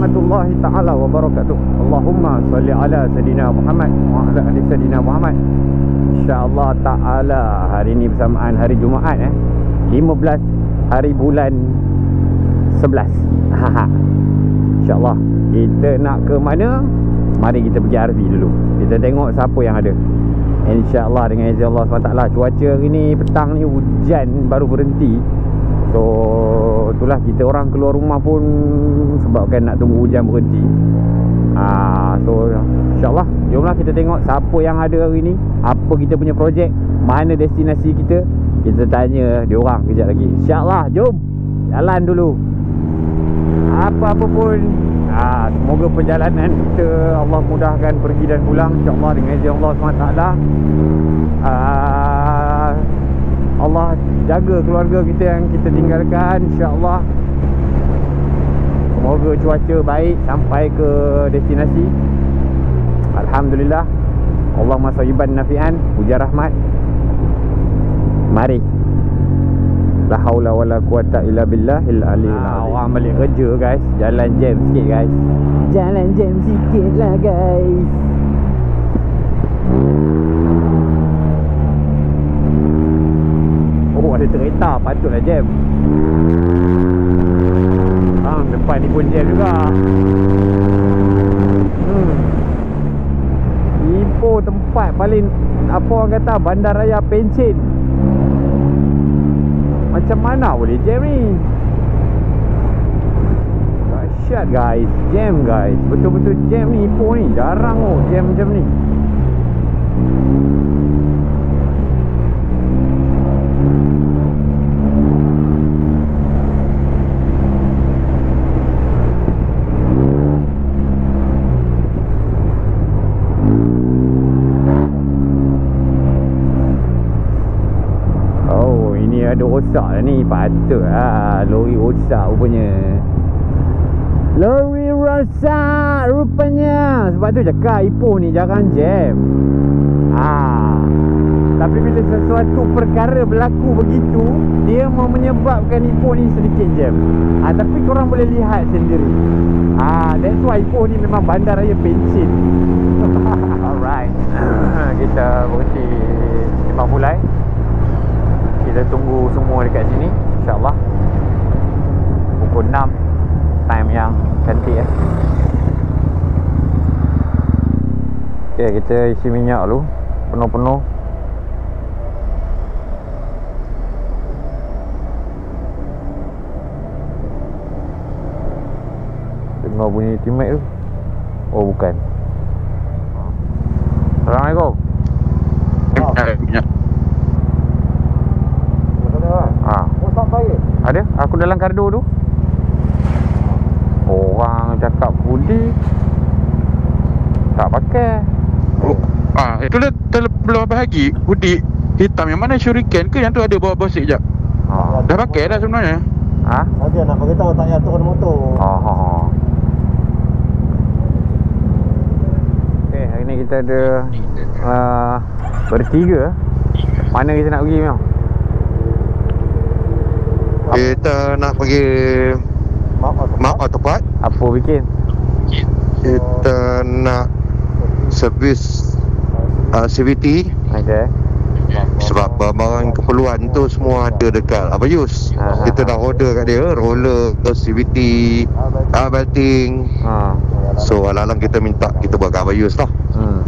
warahmatullahi taala wabarakatuh. Allahumma salli ala sayidina Muhammad wa ala ali sayidina Muhammad. Insya-Allah taala hari ini bersamaan hari Jumaat eh. 15 hari bulan 11. Ha Insya-Allah kita nak ke mana? Mari kita pergi RV dulu. Kita tengok siapa yang ada. InsyaAllah dengan izin Allah SWT Cuaca hari ni petang ni hujan baru berhenti So itulah kita orang keluar rumah pun Sebabkan nak tunggu hujan berhenti. Aa, So insyaAllah Jomlah kita tengok siapa yang ada hari ni Apa kita punya projek Mana destinasi kita. Kita tanya dia orang kejap lagi. InsyaAllah jom Jalan dulu. Apa-apa pun. Ha, Semoga perjalanan kita Allah mudahkan pergi dan pulang InsyaAllah dengan izin Allah SWT. Ha, Allah jaga keluarga kita yang kita tinggalkan InsyaAllah. Semoga cuaca baik sampai ke destinasi. Alhamdulillah. Allah masawiban nafi'an Puja rahmat. Mari. La haula wala quwata illa billah il alil ah, Orang balik kerja guys. Jalan jam sikit guys. Jalan jam sikit lah guys Ada kereta patutlah jam Ah, depan ni pun jam juga. Hmm. Ipoh tempat paling Apa orang kata Bandaraya Pencin. Macam mana boleh jam ni? Dahsyat guys. Jam guys. Betul-betul jam ni Ipoh ni. Jarang oh jam macam ni Oh ini ada rosak lah ni Patut lah. Lori rosak rupanya. Lori rosak rupanya. Sebab tu cakap Ipoh ni jarang jam. Ah, Tapi bila sesuatu perkara berlaku begitu Dia mau menyebabkan Ipoh ni sedikit jam. Ah, Tapi korang boleh lihat sendiri. Ah, That's why Ipoh ni memang bandar raya pencin Alright. Kita berhenti Simpang Mulai kita tunggu semua dekat sini InsyaAllah. Pukul 6 Time yang cantik eh. Ok kita isi minyak dulu Penuh-penuh. Dengar bunyi timek tu. Oh bukan. Assalamualaikum dalam kardo tu? Orang cakap pudi Tak pakai. Oh, ah, itu dah terbelah bahagi. Hoodie hitam yang mana shuriken ke yang tu ada bawah bosik jap? Ha. Dah pakai dah sebenarnya. Ha? Saja nak beritahu tak payah turun motor. Ha, ha, ha. Okay, hari ni kita ada. uh, Bertiga. Mana kita nak pergi Mio? Kita nak pergi atau Mak tempat Apa bikin? Kita nak Servis uh, CVT Okay Sebab barang-barang keperluan tu semua ada dekat Abayus Ah. Kita dah order kat dia Roller, CVT, ah, belting ha. So alang-alang kita minta kita buat kat Abayus lah Hmm.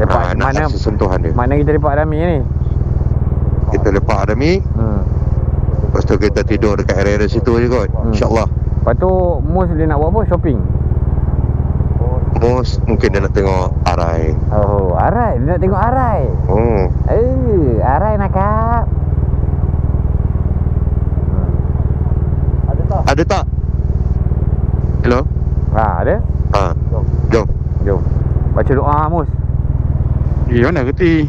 Lepak Ah, nak mana sentuhan dia Mana kita lepak Dami ni? Kita lepak Adami Hmm. Lepas tu kita tidur dekat area-area situ je kot Hmm. InsyaAllah Lepas tu Mus dia nak buat apa? Shopping? Mus mungkin dia nak tengok Arai Oh, Arai. Dia nak tengok Arai. Hmm Eh, Arai nak kap. Ada tak? Ada tak? Hello? Ha, ada? Ha Jom Jom. Baca doa Mus. Eh mana kerti?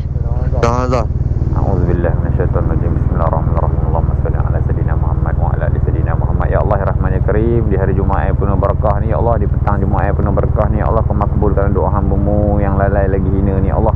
Dah dah A'udzubillah minasyaitonirrajim. Bismillahirrahmanirrahim. Allahumma salli ala sayidina Muhammad wa ala ali sayidina Muhammad. Ya Allah, ya Rahman ya Karim, di hari Jumaat yang penuh berkah ni, ya Allah, di petang Jumaat yang penuh berkah ni, ya Allah, kau makbulkan doa hamba-Mu yang lalai lagi hina ni, ya Allah.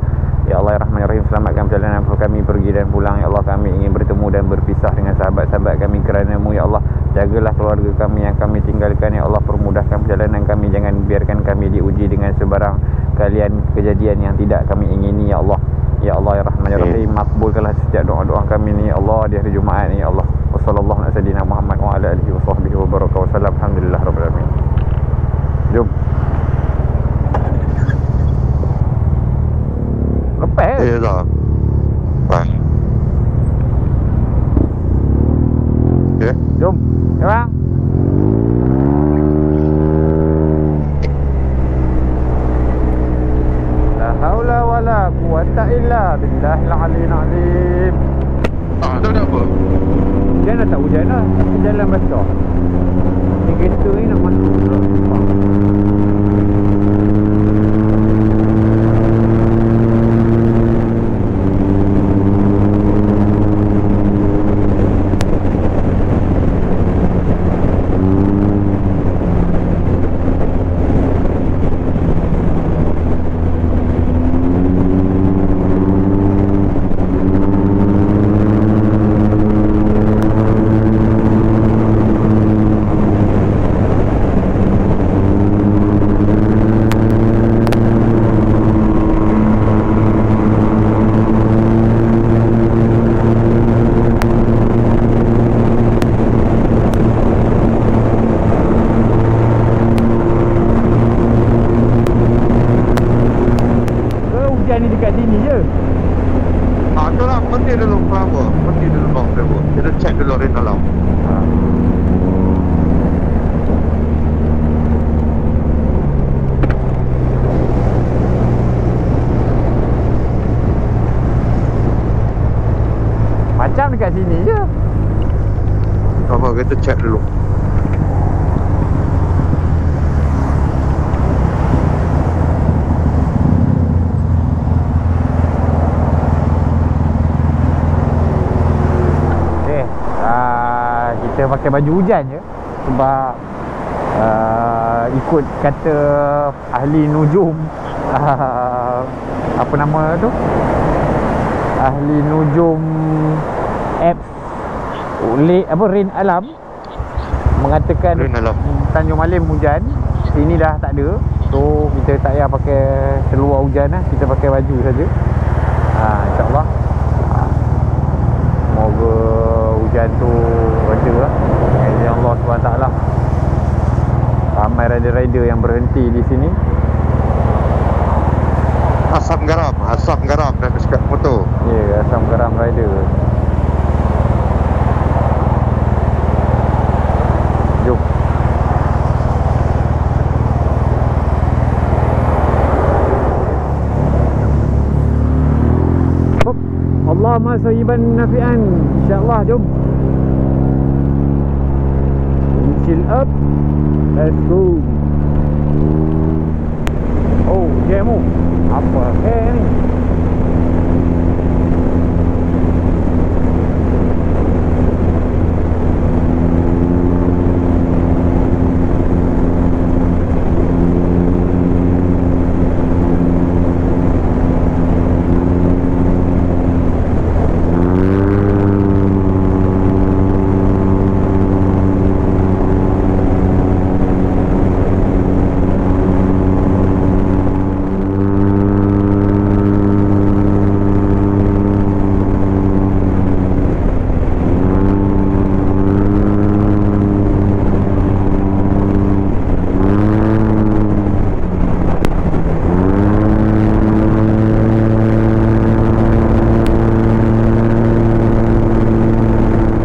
Ya Allah, ya Rahman ya Rahim, selamatkan perjalanan kami pergi dan pulang, ya Allah, kami ingin bertemu dan berpisah dengan sahabat-sahabat kami kerana-Mu, ya Allah. Jagalah keluarga kami yang kami tinggalkan Ya Allah. Permudahkan perjalanan kami Jangan biarkan kami diuji dengan sebarang Kalian kejadian yang tidak kami ingini Ya Allah. Ya Allah ya Rahman ya Rahim Makbulkanlah setiap doa-doa kami ni Ya Allah di hari Jumaat ni Ya Allah Wassalamualaikum warahmatullahi Muhammad Wa ala alihi wa sahbihi wa barakatuh Wassalam Alhamdulillah Rabbil Alamin Jom Lepas Eh dah kita check dulu. Uh, Kita pakai baju hujan je. Sebab uh, Ikut kata Ahli nujum. Uh, Apa nama tu? Ahli nujum Oleh apa rain alam mengatakan Rain alam. Tanjung Malim hujan. Sini dah tak ada. So kita tak payah pakai seluar hujan lah. Kita pakai baju saja. Ha, insyaAllah. Ha. semoga hujan tu reda lah. Izin Allah SWT ramai rider-rider yang berhenti di sini. Asam garam. Asam garam. Dan dekat motor. Ya yeah, asam garam rider Allahumma sahiban nafi'an. InsyaAllah jom. Chill up. Let's go Oh jamu Apa eh ni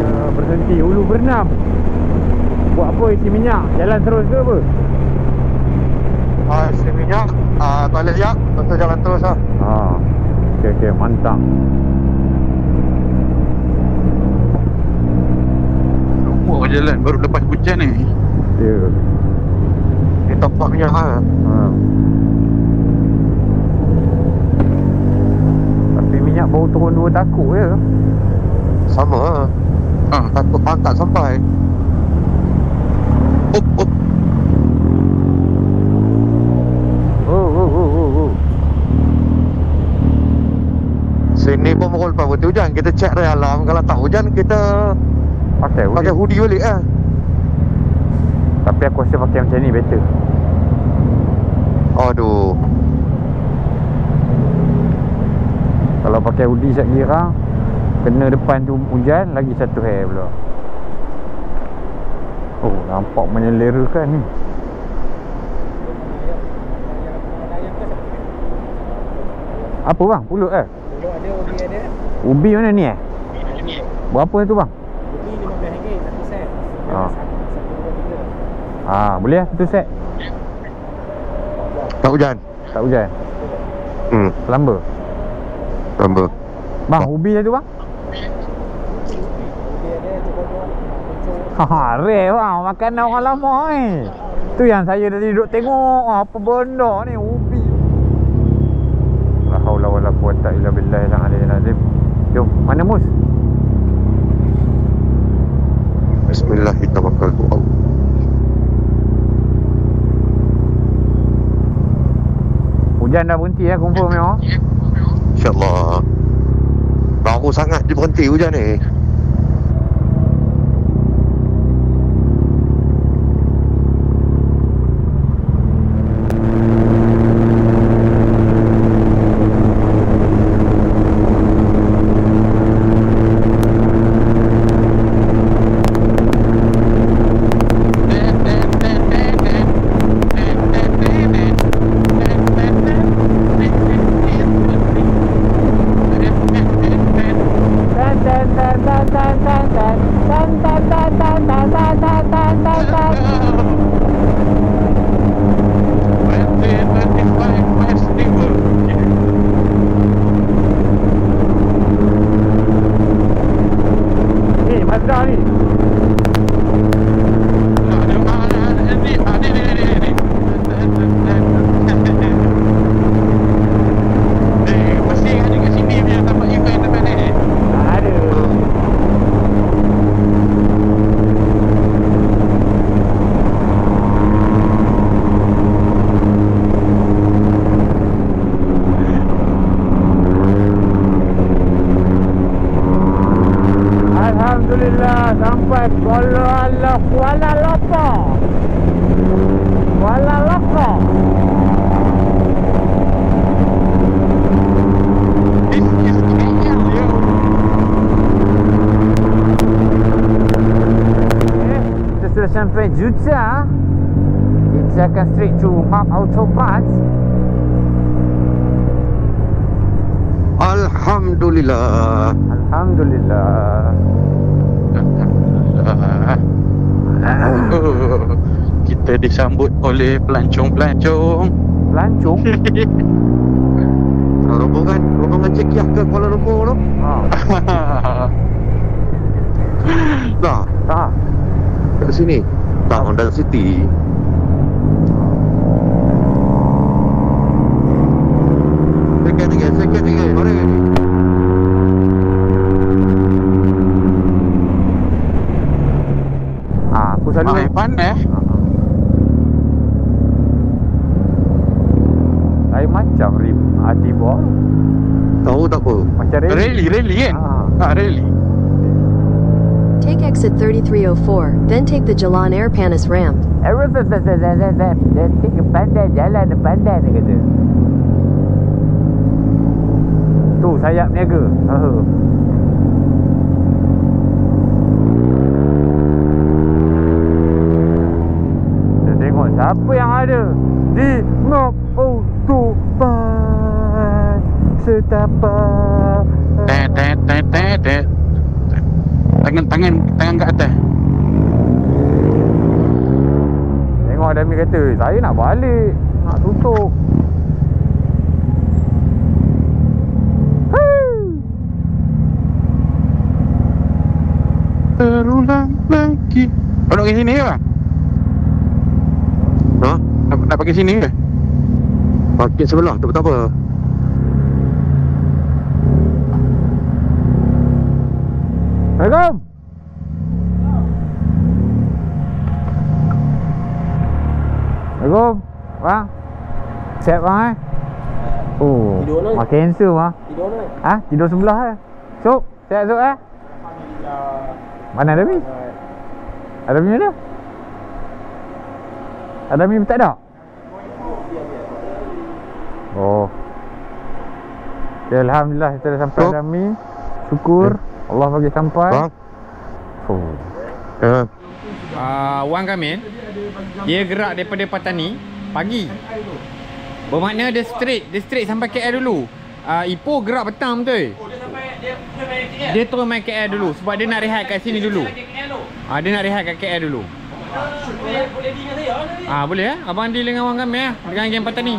uh, berhenti hulu bernam buat apa isi minyak jalan terus ke apa Ah, isi minyak Ah, toilet ya Tentu jalan terus lah ha okey okey Lumuk jalan Baru lepas hujan ni. Ya. Top up minyak lah ha. Tapi minyak baru turun dua takuk je Sama. Lah Ah, takut pangkat sampai. Up, up Sini pun pukul 4 berhenti hujan Kita check dari alam Kalau tak hujan kita pakai pakai hoodie hoodie balik lah Tapi aku rasa pakai macam ni better. Aduh. Kalau pakai hoodie sat gira Kena depan tu hujan Lagi satu hair pula. Oh nampak menyelerakan ni. Apa bang? Pulut eh? Dulu ada ada. Ubi mana ni eh? Berapa tu bang? Ubi RM15 satu set. Ah. Satu, satu, dua, tiga. Ah, boleh lah satu set Tak hujan. Tak hujan Hmm. Selamba Tambah. Bang, ubi bang? Ubi cukup dua. Kucing. Haha, rare bang Makanan orang lama ni Tu yang saya tadi duduk tengok Apa benda ni Ubi La hawla wa la quwata illa billahi la alaihi azim Jom, mana mus? Bismillahirrahmanirrahim. Hujan dah berhenti ya confirm ya InsyaAllah. Baru sangat dia berhenti hujan ni. Ni, Mazda ni Ada Alhamdulillah sampai Kuala Allah Kuala Lumpur. Kuala Lumpur. Eh, kita sudah sampai Juta. Kita akan straight to Map Auto Parts. Alhamdulillah. Alhamdulillah. Kita disambut oleh pelancong-pelancong Lancung. Rombongan rombongan cekiah ke Kuala Lumpur tu. Ha. Dah, Tak. kat sini. Tak Honda City. Second again, second again. Mari. Ah, aku selalu Mak Evan eh Lain macam rim hati bawah Tahu tak apa. Macam rally Rally, rally kan Ah. Ha, rally exit 3304, then take the Jalan Air Panis ramp. Tu sayap niaga Ha. Kita tengok siapa yang ada Di Ngop Autobahn Setapak Tangan, tangan, tangan kat atas Tengok Adami kata Saya nak balik Nak tutup. Terulang lagi Kau nak pergi sini ke bang? Ha? Nak, nak pergi sini ke? Parking sebelah tu tak apa. Assalamualaikum Assalamualaikum Bang Siap bang eh Oh Tidur ni. Mak cancel bang Tidur ni. Ha? Tidur sebelah eh Sok Siap Sok eh Mana Adami? Adami mana? Ada mi tak ada? Oh. Okay, Alhamdulillah kita dah sampai Oh. oh. Dami. Allah bagi sampai. Bang. Oh. Ya. uh, Wan Kamil Dia gerak daripada Patani Pagi Bermakna dia straight Dia straight sampai KL dulu uh, Ipoh gerak petang betul Dia turun main KL dulu Sebab dia nak rehat kat sini dulu Ah Dia nak rehat kat KL dulu Ah boleh eh Abang deal dengan Wan Kamil eh Dengan geng Patani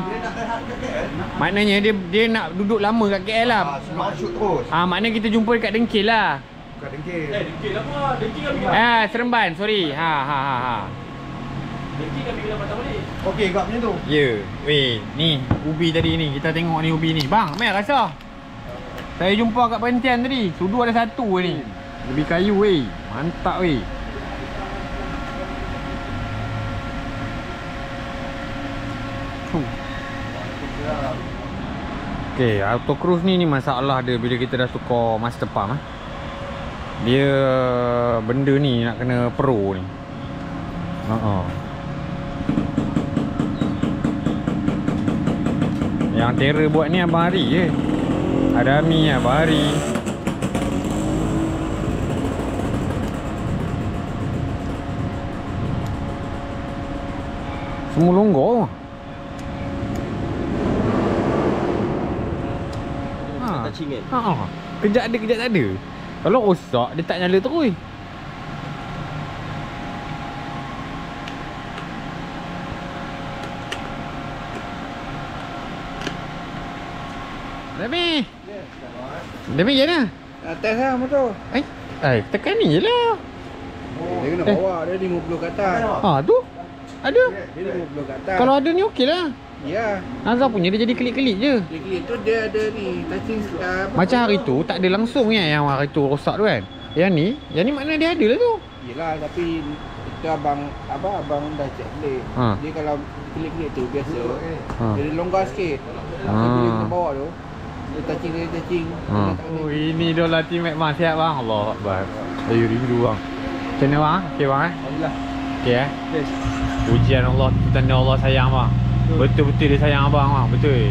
Maknanya dia dia nak duduk lama kat KL lah Nak shoot terus. Ah maknanya kita jumpa dekat Dengkil lah Bukan dengkil. Eh Seremban sorry Ha ha ha ha Okey, gap macam tu. Ya, weh, ni ubi tadi ni. Kita tengok ni ubi ni. Bang, mai rasa. Saya jumpa kat perhentian tadi. Sudu ada satu ni. Ubi kayu weh. Mantap weh. Okay, auto cruise ni ni masalah dia bila kita dah tukar master pump ah. Dia benda ni nak kena pro ni. Ha uh-uh. Yang terror buat ni Abang Hari je Ada Ami Abang Hari Semua longgar Ha. Ha. ha. Kejap ada kejap tak ada. Kalau rosak dia tak nyala terus. Dami. Dami je lah. Atas lah motor. Eh, eh tekan ni je lah. Dia kena Eh. bawa dia 50 ke atas. Ha tu. Ada. Dia 50 ke atas. Kalau ada ni okey lah. Ya, Azhar punya dia jadi klik-klik je. klik-klik tu dia ada ni touching uh, Macam hari tu tak ada langsung ya yang hari tu rosak tu kan. Yang ni, yang ni makna dia ada lah tu. Yelah tapi itu abang apa abang dah check balik. Ha. Dia kalau klik-klik tu biasa. Ha. Dia longgar sikit. Ha. Bila kita bawa tu dia touching dia touching. Ha. Dia tak Oh, ini Dola Timek bang. Siap bang. Allah Akbar. Ayo rindu bang. Macam mana bang? Okey bang eh? Alhamdulillah. Okey eh? Yes. Ujian Allah tanda Allah sayang bang. Betul-betul dia sayang abang bang. Betul.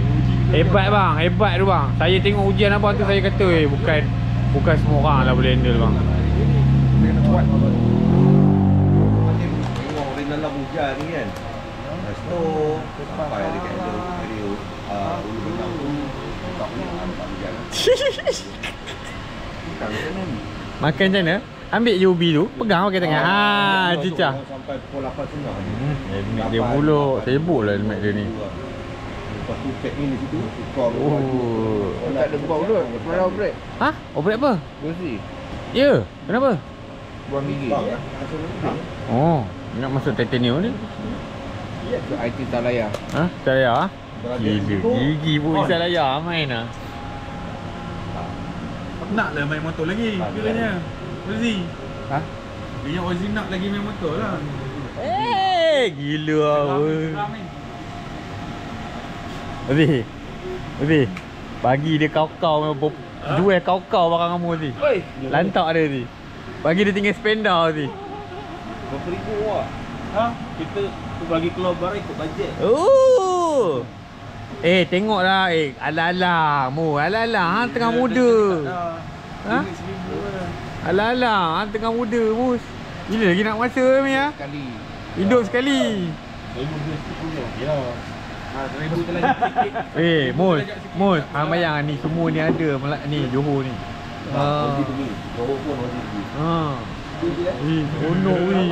Hebat bang. Hebat tu bang. Saya tengok ujian abang tu saya kata eh bukan bukan semua orang lah boleh handle bang. Dia kena kuat. Macam tengok orang dalam hujan ni kan. Lepas tu, sampai dekat dia, dia uh, ulu bentang tu, tak punya nampak hujan. Bukan macam mana ni? Makan macam mana? Ambil je ubi tu, pegang pakai tangan. Ha, dia cicah. Sampai pukul 8 tengah ni. Hmm, helmet dia pula. Sibuk lah helmet dia ni. Lepas tu check in di situ, tukar Oh. Tak ada buang dulu. Kalau break. Ha? Operate apa? Kursi. Ya. Kenapa? Buang gigi. Oh, nak masuk titanium ni. So, IT tak layak. Ha? Saya ah. Gila, gigi pun bisa layar main ah. Nak lah main motor lagi kiranya. Ozi. Ha? Dia yang Ozi nak lagi main motor lah. Eh, gila ah. Ozi. Ozi. Bagi dia kau-kau memang pop- jual kau-kau barang kamu Ozi. Lantak dia Ozi. Bagi dia tinggal spender Ozi. Berapa ribu awak? Ha? Kita bagi keluar barang ikut bajet. Oh. Eh, tengoklah eh ala-ala mu. Ala-ala hang tengah muda. Ha? Ala-ala hang tengah muda mus. Bila lagi nak masa ni ah? Kali. Hidup sekali. Ha, 1000 tu lagi. Eh, Mus, Mus, hang bayang ni semua ni ada Melak ni Johor ni. Ha. Bawa pun. Ha. Eh, seronok ni.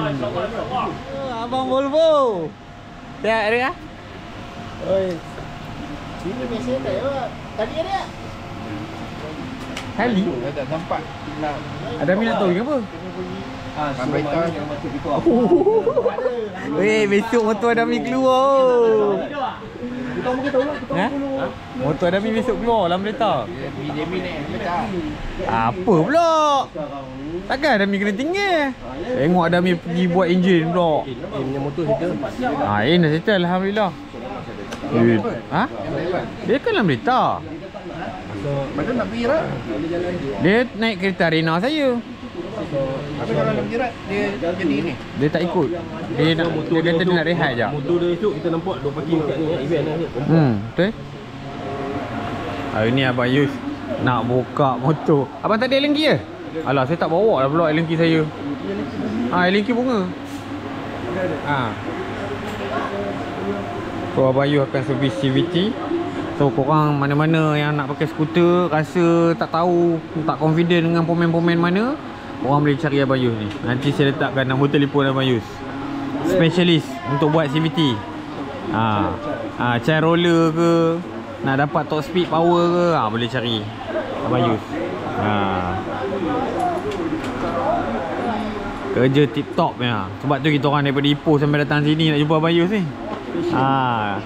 Ah, Abang Volvo. Tak ada ah? Kali? Dah tak sampai. Nak Ada minat tahu ke apa? Ah, Sampai suruh tak. mana yang masuk itu apa? Weh, besok motor Adami keluar. Ha? Motor Adami besok keluar dalam kereta. dia mi naik. Apa pula? Takkan Adami kena tinggal? Tengok Adami pergi buat enjin pula. Dia punya motor kita. Ha, eh dah settle Alhamdulillah. Eh, ha? Dia kan dalam kereta. Macam nak pergi lah. Dia naik kereta Rena saya. Tapi kalau nak jerat dia jadi ni. Dia tak ikut. Dia nak dia kata dia nak rehat je. Motor dia esok kita nampak duk parking kat ni event ni. Hmm, betul. Hari ni Abang Yus nak buka motor. Abang tak ada LNG ke? Alah, saya tak bawa dah pula LNG saya. Ah, LNG bunga. Ah. So Abang Yus akan servis CVT. So korang mana-mana yang nak pakai skuter rasa tak tahu, tak confident dengan pomen-pomen mana, korang boleh cari Abang Yus ni. Nanti saya letakkan nombor telefon Abang Yus. Specialist untuk buat CVT. Ha. Ha, chain roller ke nak dapat top speed power ke ha, boleh cari Abang Yus. Ha. Kerja tip top ya. Sebab tu kita orang daripada Ipoh sampai datang sini nak jumpa Abang Yus ni. Ha.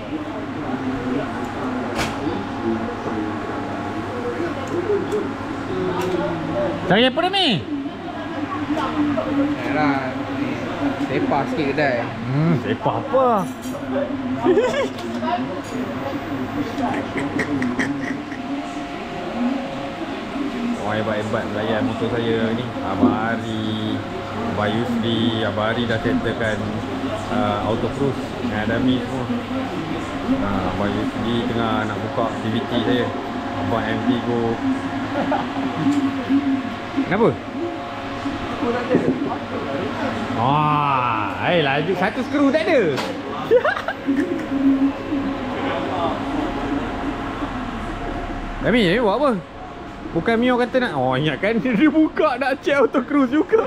Cari apa dah ni? Yalah. ni, Sepa sikit kedai. Hmm, sepak apa? Wah hebat-hebat layan motor saya ni Abang Ari Abang Yusri Abang Ari dah settlekan uh, Auto Cruise Dengan Adami semua uh, Abang Yusri tengah nak buka CVT saya Abang MT Go Kenapa? Wah, hai laju satu skru tak ada. Dami, ni buat apa? Bukan Mio kata nak Oh ingat kan dia buka nak check auto cruise juga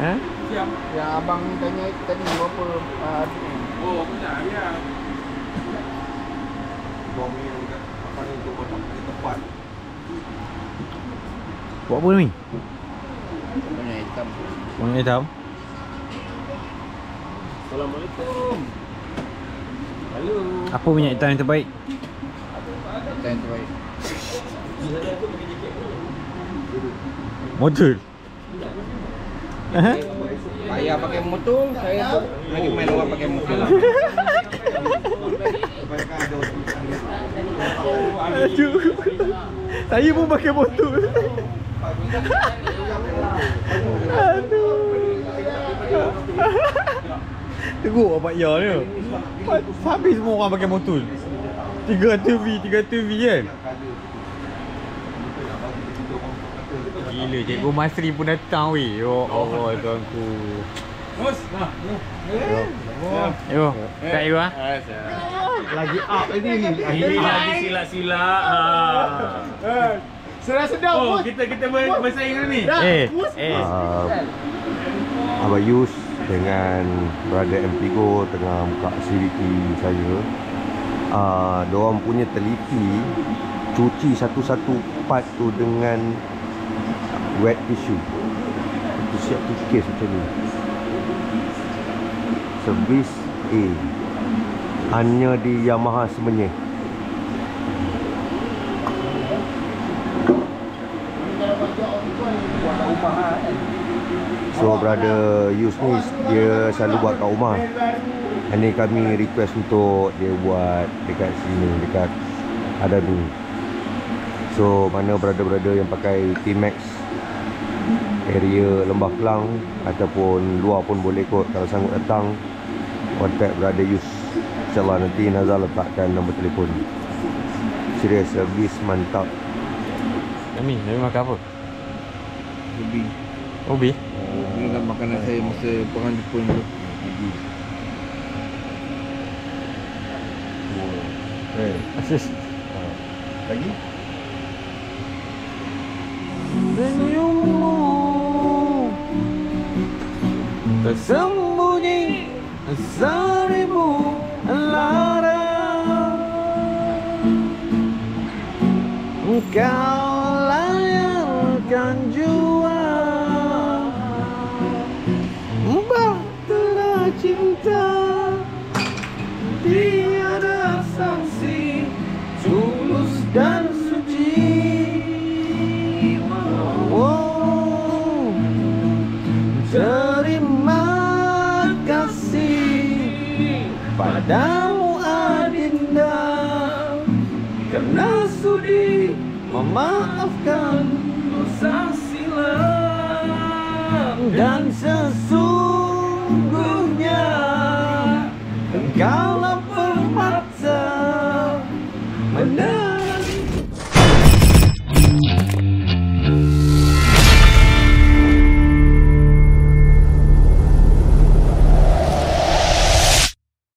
Ha? Yang abang tanya tadi berapa uh, Oh, aku nak apa ni untuk kotak. Buat apa ni? punya hitam. Warna hitam Assalamualaikum. Halo. Apa minyak hitam yang terbaik? Hitam yang terbaik. Motor? Payah pakai motor, saya tu lagi main orang pakai motor. Aduh. Saya pun pakai motor. Aduh. Teruk Abang Ya ni. Habis semua orang pakai motor. 300V 300V kan? Gila Cikgu Masri pun datang weh. Ya Allah tuanku Bos, nah. Yo, tak you ah. Lagi up ini. Ini lagi silap-silap. Ha. Sedap-sedap Oh, kita kita ber- bersaing ni. Eh, eh. Uh, Abang Yus dengan Brother MP Go tengah buka CVT saya uh, Diorang punya teliti Cuci satu-satu part tu dengan Wet tissue Itu siap tu kes macam ni Servis A Hanya di Yamaha semenyih So brother Yus ni dia selalu buat kat rumah. Ini kami request untuk dia buat dekat sini Dekat Adami So mana brother-brother yang pakai T-Max Area Lembah Kelang Ataupun luar pun boleh kot Kalau sanggup datang Contact brother Yus InsyaAllah nanti Nazar letakkan nombor telefon Serius servis mantap Ami, Ami makan apa? Lebih. Ubi? Ini kan makanan saya masa perang Jepun tu. Eh, Asis. lagi? Senyummu Tersembunyi Seribu lara Engkau layarkan jua Bahtera cinta Tiada maafkan